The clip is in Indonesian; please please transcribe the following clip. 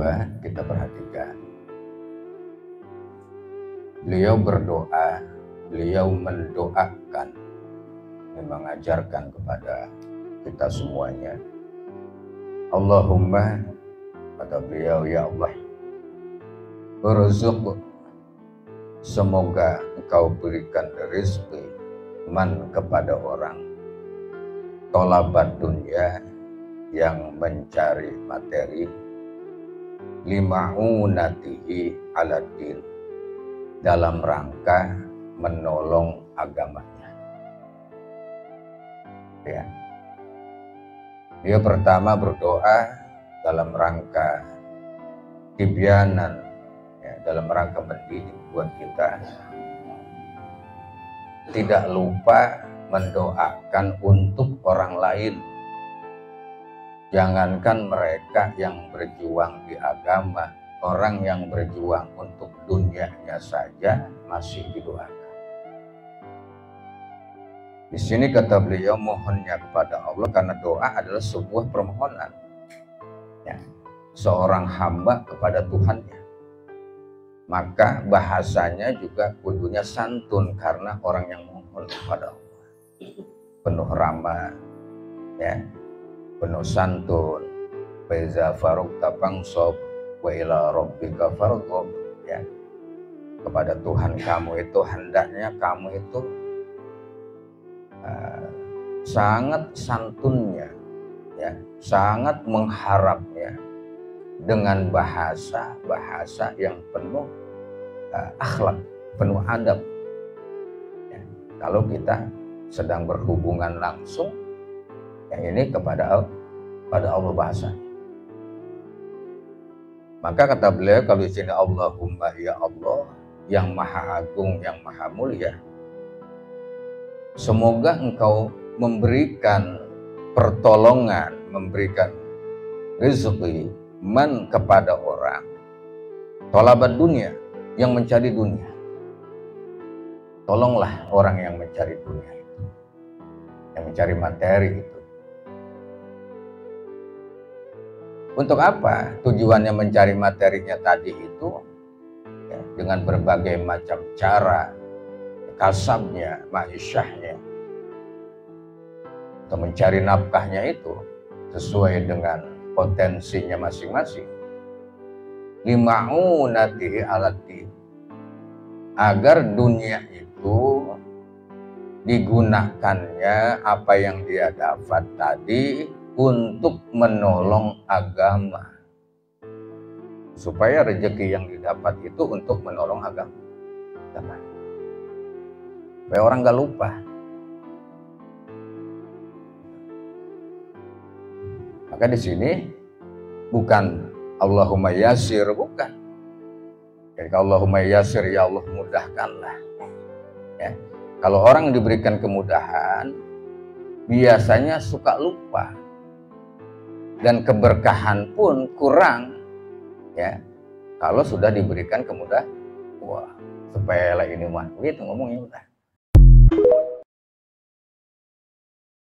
Coba kita perhatikan. Beliau berdoa, beliau mendoakan, mengajarkan kepada kita semuanya. Allahumma kata beliau ya Allah Berzuq semoga engkau berikan rezeki man kepada orang tolabat dunia yang mencari materi lima'unatihi ala din dalam rangka menolong agamanya. Ya. Dia pertama berdoa dalam rangka tibyanan, ya, dalam rangka mendidik buat kita. Tidak lupa mendoakan untuk orang lain Jangankan mereka yang berjuang di agama, orang yang berjuang untuk dunianya saja masih didoakan. Di sini kata beliau mohonnya kepada Allah karena doa adalah sebuah permohonan. Ya, seorang hamba kepada Tuhannya. Maka bahasanya juga kudunya santun karena orang yang mohon kepada Allah. Penuh ramah, ya, penuh santun. Faiza faruk tapang sob wa ila rabbika farghab. Ya. Kepada Tuhan kamu itu hendaknya kamu itu uh, sangat santunnya ya. Sangat mengharapnya dengan bahasa bahasa yang penuh uh, akhlak penuh adab. Ya, kalau kita sedang berhubungan langsung yang ini kepada pada Allah bahasa. Maka kata beliau kalau di sini Allahumma ya Allah yang maha agung yang maha mulia. Semoga engkau memberikan pertolongan, memberikan rezeki man kepada orang tolabat dunia yang mencari dunia. Tolonglah orang yang mencari dunia. Yang mencari materi itu Untuk apa? Tujuannya mencari materinya tadi itu ya, dengan berbagai macam cara, kasabnya, ma'isyahnya, atau mencari nafkahnya itu sesuai dengan potensinya masing-masing. Lima'unatihi alati agar dunia itu digunakannya apa yang dia dapat tadi untuk menolong agama. Supaya rezeki yang didapat itu untuk menolong agama. Supaya orang gak lupa. Maka di sini bukan Allahumma yasir, bukan. Jadi Allahumma yasir, ya Allah mudahkanlah. Ya. Kalau orang diberikan kemudahan, biasanya suka lupa dan keberkahan pun kurang ya. Kalau sudah diberikan kemudahan wah sepele ini mah. Gitu ngomongnya udah